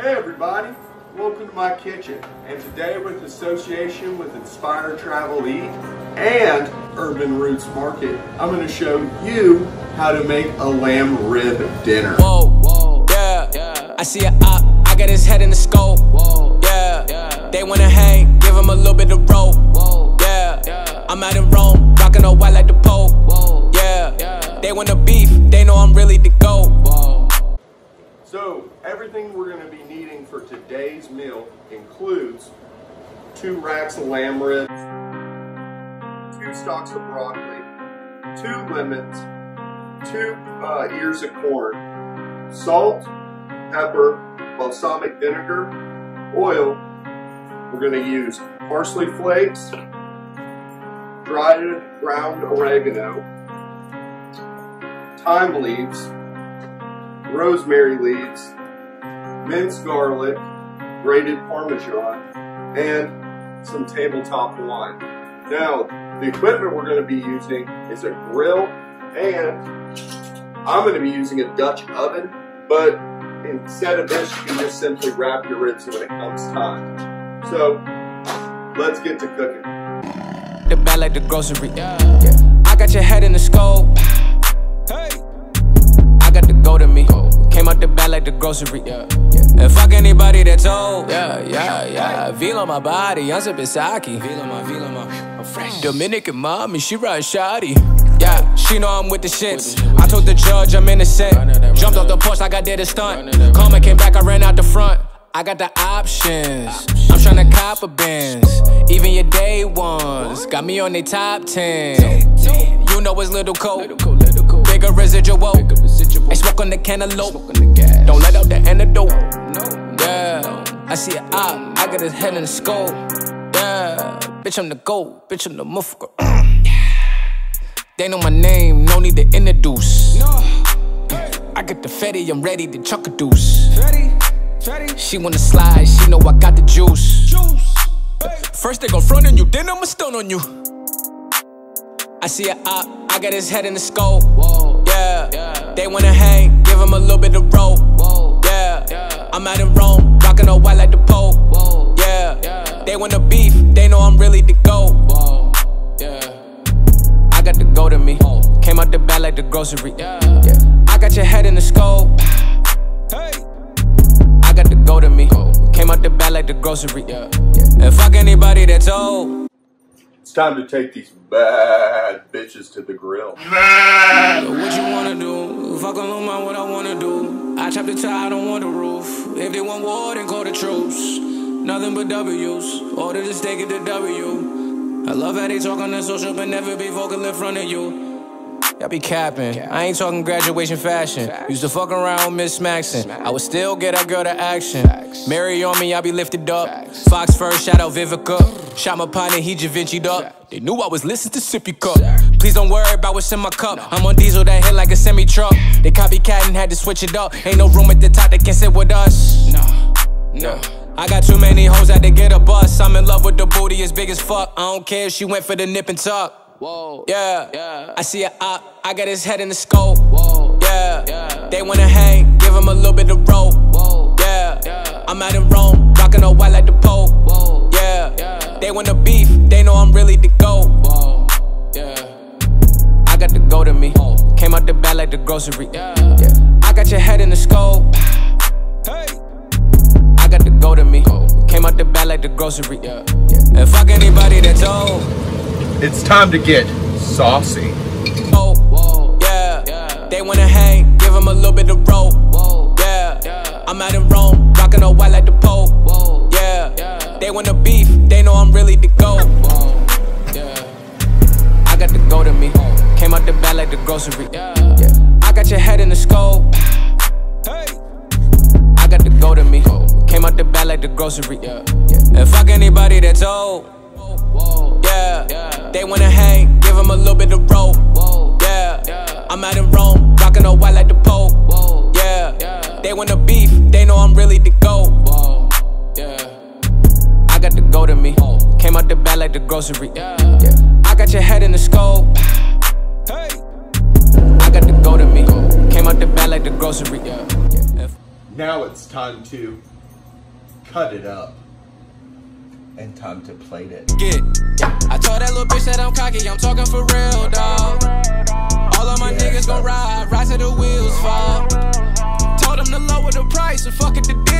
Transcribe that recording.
Hey everybody, welcome to my kitchen. And today with association with Inspire Travel Eat and Urban Roots Market, I'm to show you how to make a lamb rib dinner. Whoa, whoa, yeah, yeah. I see a op, I got his head in the scope. Whoa, yeah, yeah. They wanna hang, give him a little bit of rope. Whoa, yeah, yeah. I'm out in Rome, rocking a white like the Pope. Whoa, yeah, yeah. They wanna beef, they know I'm really the GOAT. Whoa. Everything we're going to be needing for today's meal includes two racks of lamb ribs, two stalks of broccoli, two lemons, two uh, ears of corn, salt, pepper, balsamic vinegar, oil. We're going to use parsley flakes, dried ground oregano, thyme leaves, rosemary leaves, minced garlic, grated parmesan, and some tabletop wine. Now, the equipment we're going to be using is a grill, and I'm going to be using a Dutch oven, but instead of this, you can just simply wrap your ribs when it comes time. So, let's get to cooking. The bad like the grocery. Yeah. I got your head in the scope. Grocery. Yeah. And fuck anybody that's old. Yeah, yeah, yeah. Feel on my body, I'm sipping sake. Feel on my, feel on my, I'm fresh. Mm, Dominican mommy, she ride shoddy. Yeah, she know I'm with the shits. I told the judge I'm innocent. Jumped off the porch like I did a stunt. Karma came back, I ran out the front. I got the options. I'm tryna cop a Benz. Even your day ones got me on they top ten. You know it's little cold. Bigger residual. Cantaloupe. Don't let out the antidote. Yeah, I see a op. I got his head in the skull. Yeah, bitch I'm the goat. Bitch I'm the motherfucker. They know my name. No need to introduce. I got the fetty. I'm ready to chuck a deuce. She wanna slide, she know I got the juice. First they gon' front on you, then I'ma stun on you. I see a op, I got his head in the scope. Yeah, they wanna hang, give him a little bit of rope. Yeah, I'm out in Rome, rockin' a white like the Pope. Yeah, they wanna beef, they know I'm really the GOAT. I got the go to me, came out the bag like the grocery. Yeah, I got your head in the scope. I got the go to me. Came out the bag like the grocery. And fuck anybody that's old. It's time to take these bad bitches to the grill. What you wanna do? Fuck on my what I wanna do. I chop the tie, I don't want the roof. If they want war, then call the troops. Nothing but W's. Order the steak at the W. I love how they talk on the social, but never be vocal in front of you. Y'all be capping. I ain't talking graduation fashion. Used to fuck around with Miss Maxon. I would still get that girl to action. Mary on me, I be lifted up. Fox first, shout out Vivica. Shot my partner, he Javinci'd up. They knew I was listening to Sippy Cup. Please don't worry about what's in my cup. I'm on diesel that hit like a semi truck. They copycat and had to switch it up. Ain't no room at the top that can sit with us. No, no. I got too many hoes, had to get a bus. I'm in love with the booty, as big as fuck. I don't care if she went for the nip and tuck. Whoa, yeah, yeah. I see a op, I got his head in the scope. Whoa, yeah, yeah. They wanna hang, give him a little like the grocery. Yeah. I got your head in the scope. Hey. I got the go to me. Came out the bag like the grocery. Yeah. And fuck anybody that's old. It's time to get saucy. Oh, yeah. They wanna hang, give him a little bit of rope. Yeah, I'm out in Rome, rockin' a like the grocery. Yeah. I got your head in the scope. Hey. I got the go to me, came out the bag like the grocery. Yeah. And fuck anybody that's old. Yeah, yeah. they wanna hang, give them a little bit of rope. Yeah, yeah. I'm out in Rome, rockin' a white like the Pope. Yeah, yeah. they wanna beef, they know I'm really the GOAT. I got the go to me, came out the bag like the grocery. Yeah. Yeah i got your head in the scope go to me. Came out the bag like the grocery. Yeah. Now it's time to cut it up and time to plate it. Get. I told that little bitch that I'm cocky, I'm talking for real, dog. All of my yeah, niggas gon' ride, ride to the wheels fall. Told them to lower the price and fuck it the deal.